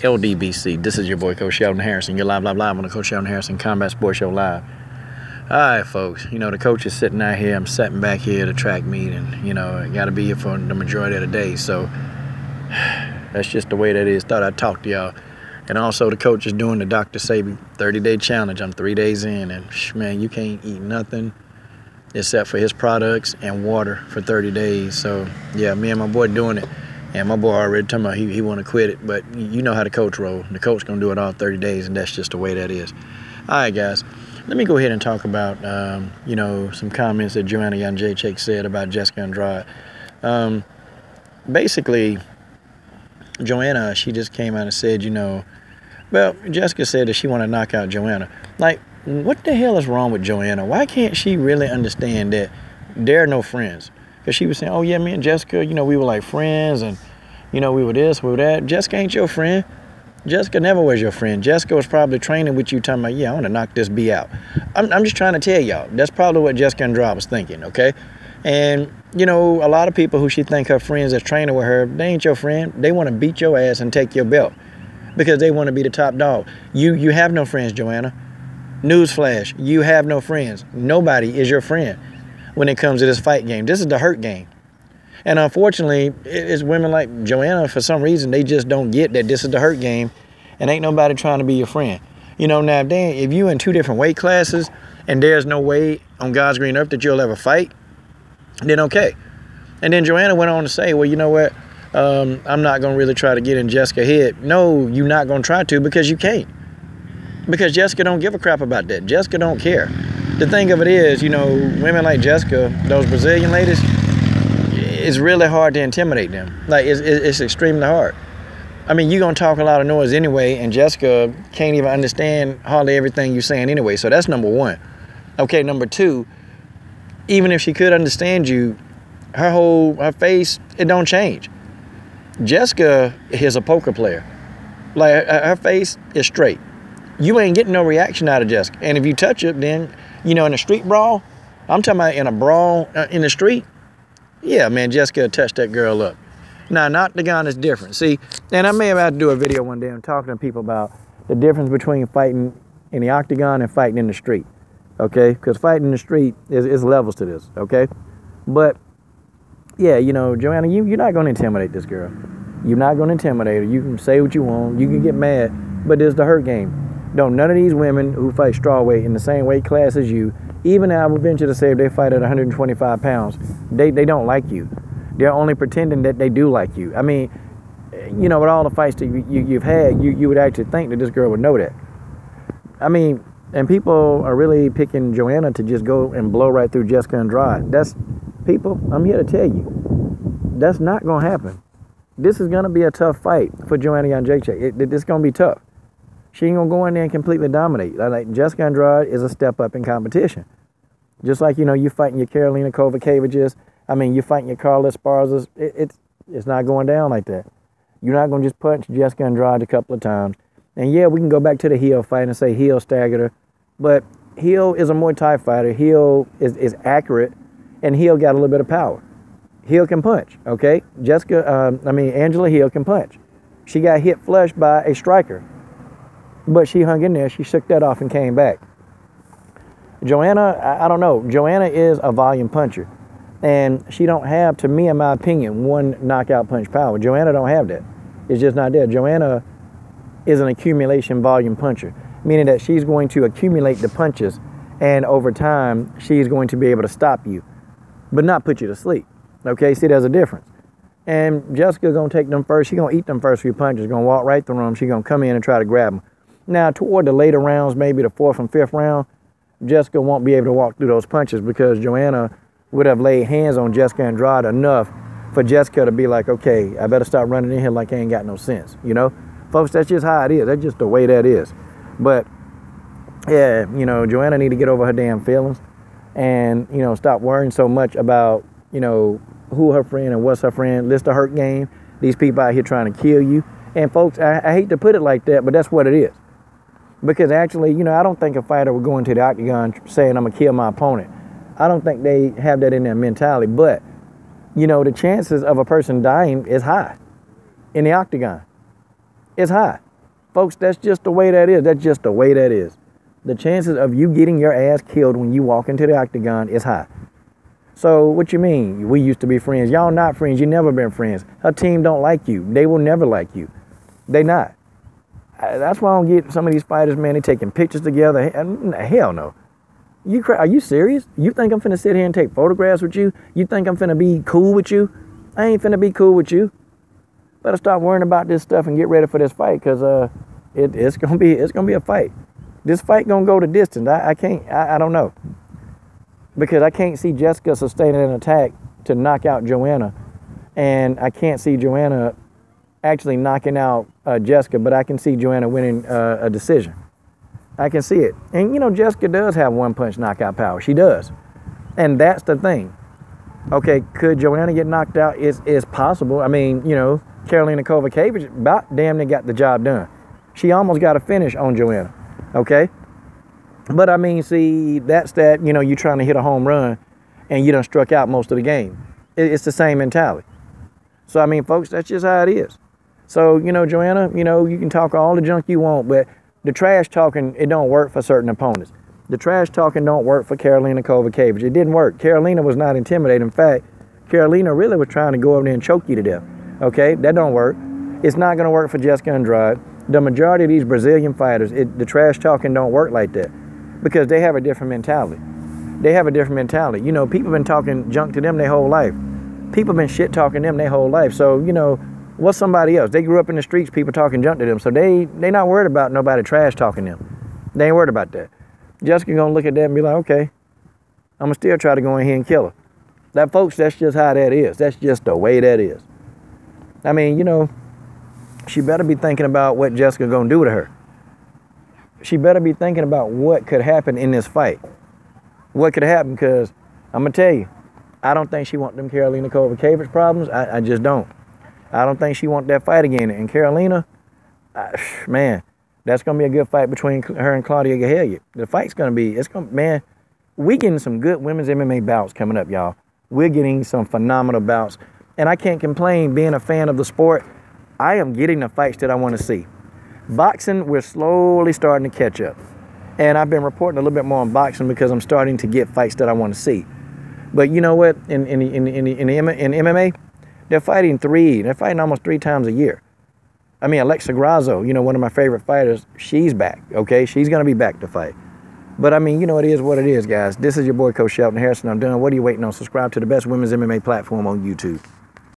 LDBC. This is your boy, Coach Sheldon Harrison. You're live, live, live on the Coach Sheldon Harrison Combat Sports Show Live. All right, folks. You know, the coach is sitting out here. I'm sitting back here at a track meet, and, you know, got to be here for the majority of the day. So that's just the way that is. Thought I'd talk to y'all. And also, the coach is doing the Dr. Sebi 30 day challenge. I'm three days in, and man, you can't eat nothing except for his products and water for 30 days. So, yeah, me and my boy doing it. And my boy already talking about he, he want to quit it, but you know how the coach roll. The coach gonna do it all 30 days, and that's just the way that is. All right, guys. Let me go ahead and talk about um, you know some comments that Joanna Jędrzejczyk said about Jessica Andrade. Um, basically, Joanna she just came out and said, you know, well Jessica said that she want to knock out Joanna. Like, what the hell is wrong with Joanna? Why can't she really understand that they're no friends? Because she was saying, oh, yeah, me and Jessica, you know, we were like friends and, you know, we were this, we were that. Jessica ain't your friend. Jessica never was your friend. Jessica was probably training with you, talking about, yeah, I want to knock this B out. I'm, I'm just trying to tell y'all. That's probably what Jessica and Andrade was thinking, okay? And, you know, a lot of people who she think her friends that's training with her, they ain't your friend. They want to beat your ass and take your belt because they want to be the top dog. You, you have no friends, Joanna. Newsflash, you have no friends. Nobody is your friend when it comes to this fight game. This is the hurt game. And unfortunately, it's women like Joanna, for some reason, they just don't get that this is the hurt game and ain't nobody trying to be your friend. You know, now, Dan, if you in two different weight classes and there's no way on God's green earth that you'll ever fight, then okay. And then Joanna went on to say, well, you know what? Um, I'm not going to really try to get in Jessica's head. No, you're not going to try to because you can't. Because Jessica don't give a crap about that. Jessica don't care the thing of it is, you know, women like Jessica, those Brazilian ladies, it's really hard to intimidate them. Like, it's, it's extremely hard. I mean, you're to talk a lot of noise anyway, and Jessica can't even understand hardly everything you're saying anyway. So that's number one. Okay, number two, even if she could understand you, her whole her face, it don't change. Jessica is a poker player. Like, her face is straight. You ain't getting no reaction out of Jessica. And if you touch it, then you know, in a street brawl, I'm talking about in a brawl uh, in the street. Yeah, man, Jessica touched that girl up. Now, not the gun is different. See, and I may have had to do a video one day and talking to people about the difference between fighting in the octagon and fighting in the street. Okay, because fighting in the street is, is levels to this. Okay, but yeah, you know, Joanna, you, you're not going to intimidate this girl. You're not going to intimidate her. You can say what you want. You can get mad, but there's the hurt game. Don't none of these women who fight strawweight in the same weight class as you, even I would venture to say if they fight at 125 pounds, they, they don't like you. They're only pretending that they do like you. I mean, you know, with all the fights that you, you, you've had, you, you would actually think that this girl would know that. I mean, and people are really picking Joanna to just go and blow right through Jessica and Andrade. That's people. I'm here to tell you, that's not going to happen. This is going to be a tough fight for Joanna. It, it, it's going to be tough. She ain't gonna go in there and completely dominate. Like Jessica Andrade is a step up in competition. Just like you know, you fighting your Karolina Kowalkiewicz. I mean, you fighting your Carla Esparzas. It, it's it's not going down like that. You're not gonna just punch Jessica Andrade a couple of times. And yeah, we can go back to the Hill fight and say Hill staggered her, but Hill is a Muay Thai fighter. Hill is, is accurate, and Hill got a little bit of power. Hill can punch. Okay, Jessica. Um, I mean, Angela Hill can punch. She got hit flush by a striker. But she hung in there. She shook that off and came back. Joanna, I, don't know. Joanna is a volume puncher. And she don't have, to me, in my opinion, one knockout punch power. Joanna don't have that. It's just not there. Joanna is an accumulation volume puncher, meaning that she's going to accumulate the punches and over time she's going to be able to stop you, but not put you to sleep. Okay, see, there's a difference. And Jessica's gonna take them first. She's gonna eat them first few punches. Gonna walk right through them. She's gonna come in and try to grab them. Now, toward the later rounds, maybe the fourth and fifth round, Jessica won't be able to walk through those punches because Joanna would have laid hands on Jessica Andrade enough for Jessica to be like, okay, I better start running in here like I ain't got no sense, you know? Folks, that's just how it is. That's just the way that is. But yeah, you know, Joanna need to get over her damn feelings and, you know, stop worrying so much about, you know, who her friend and what's her friend. List a hurt game. These people out here trying to kill you. And folks, I, I hate to put it like that, but that's what it is. Because actually, you know, I don't think a fighter would go into the octagon saying, I'm to kill my opponent. I don't think they have that in their mentality. But, you know, the chances of a person dying is high in the octagon. It's high. Folks, that's just the way that is. That's just the way that is. The chances of you getting your ass killed when you walk into the octagon is high. So what you mean? We used to be friends. Y'all not friends. You never been friends. Her team don't like you. They will never like you. They not. That's why I don't get some of these fighters, man. They taking pictures together. Hell no. You are you serious? You think I'm finna sit here and take photographs with you? You think I'm finna be cool with you? I ain't finna be cool with you. Better stop worrying about this stuff and get ready for this fight, cause uh, it, it's gonna be it's gonna be a fight. This fight gonna go the distance. I, I can't. I, I don't know because I can't see Jessica sustaining an attack to knock out Joanna, and I can't see Joanna actually knocking out uh, Jessica, but I can see Joanna winning uh, a decision. I can see it. And you know, Jessica does have one punch knockout power. She does. And that's the thing. Okay, could Joanna get knocked out? Is is possible. I mean, you know, Karolina Kowalkiewicz about damn near got the job done. She almost got a finish on Joanna. Okay? But I mean, see, that's that, you know, you're trying to hit a home run and you done struck out most of the game. It's the same mentality. So I mean, folks, that's just how it is. So, you know, Joanna, you know, you can talk all the junk you want, but the trash talking, it don't work for certain opponents. The trash talking don't work for Karolina Kowalkiewicz. It didn't work. Karolina was not intimidated. In fact, Karolina really was trying to go over there and choke you to death. Okay, that don't work. It's not going to work for Jessica Andrade. The majority of these Brazilian fighters, it, the trash talking don't work like that because they have a different mentality. They have a different mentality. You know, people been talking junk to them their whole life. People been shit talking them their whole life. So, you know, what's somebody else? They grew up in the streets, people talking junk to them. So they they not worried about nobody trash talking them. They ain't worried about that. Jessica gonna look at that and be like, okay, I'm gonna still try to go in here and kill her. That folks, that's just how that is. That's just the way that is. I mean, you know, she better be thinking about what Jessica gonna do to her. She better be thinking about what could happen in this fight. What could happen? Because I'm gonna tell you, I don't think she want them Carolina Karolina Kowalkiewicz problems. I, I just don't. I don't think she want that fight again. And Karolina, man, that's gonna be a good fight between her and Claudia Gadelha. The fight's gonna be, it's gonna, man, we getting some good women's MMA bouts coming up, y'all. We're getting some phenomenal bouts. And I can't complain being a fan of the sport. I am getting the fights that I want to see. Boxing, we're slowly starting to catch up. And I've been reporting a little bit more on boxing because I'm starting to get fights that I want to see. But you know what? In, in, in, in, in, in MMA, they're fighting three, they're fighting almost three times a year. I mean, Alexa Grasso, you know, one of my favorite fighters, she's back, okay? She's going to be back to fight. But I mean, you know, it is what it is, guys. This is your boy, Coach Sheldon Harrison. I'm done. What are you waiting on? Subscribe to the best women's MMA platform on YouTube.